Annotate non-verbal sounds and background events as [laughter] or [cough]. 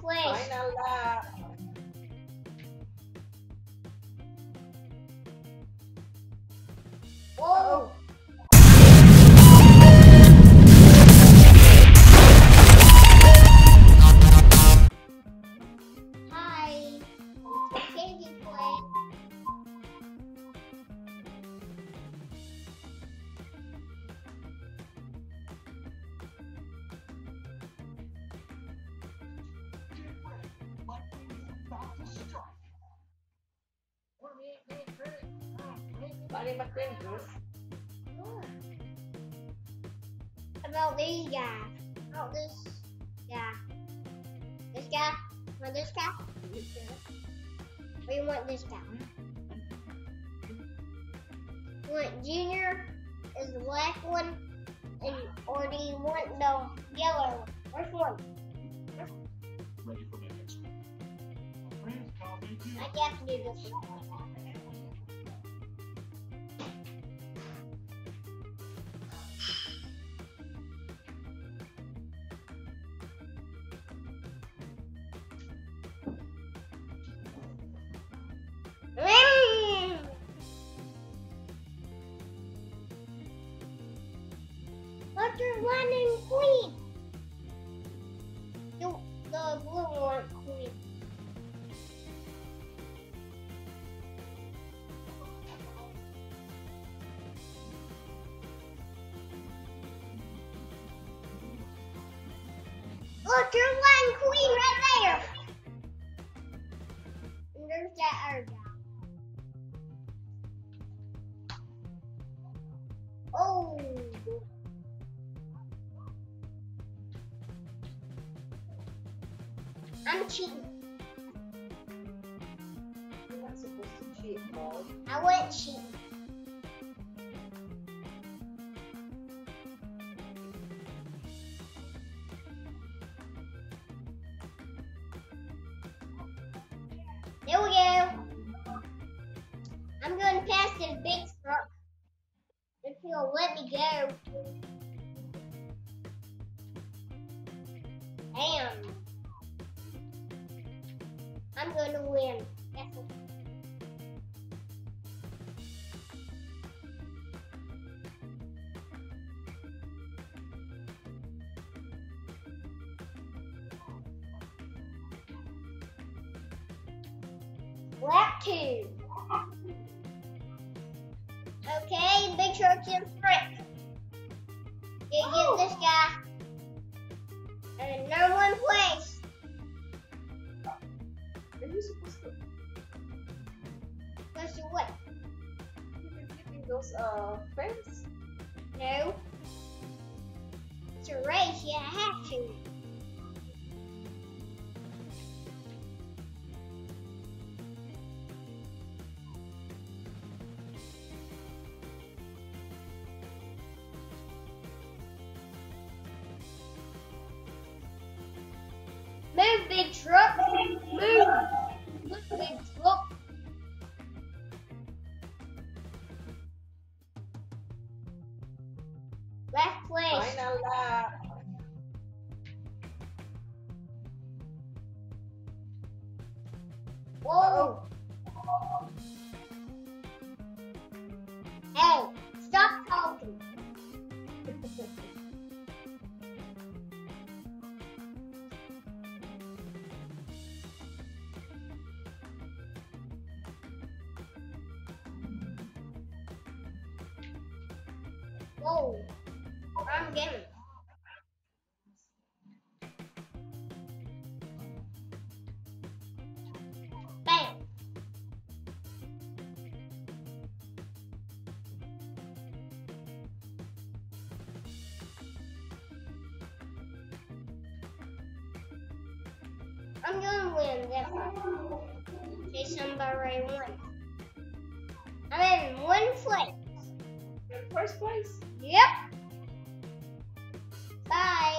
Place. Final lap. Paano yung mag-dangerous? About these guys. About this guy. This guy. Want this guy? Or you want this guy? You want Junior is the black one, and or do you want the yellow one? Which one? Ready for my next one. Friends call me too. I have to do this one. You're running queen. You, the blue one queen. Look, you're one queen right there. And there's that other guy. I'm cheating. You're not supposed to cheat, Paul. I went cheating. There we go. I'm going past the big truck. If you'll let me go. Damn. I'm going to win. That's Lap two. Okay, big truck's in front. You get oh. this guy. And number one place. You supposed to Let's do what? keep keeping those uh friends? No. It's a race, you have to. Lap. Whoa. Hey, stop talking. [laughs] Whoa. I'm getting. Bam. I'm gonna win this one. Okay, somebody won. I'm in one place. In first place. Yep. Bye.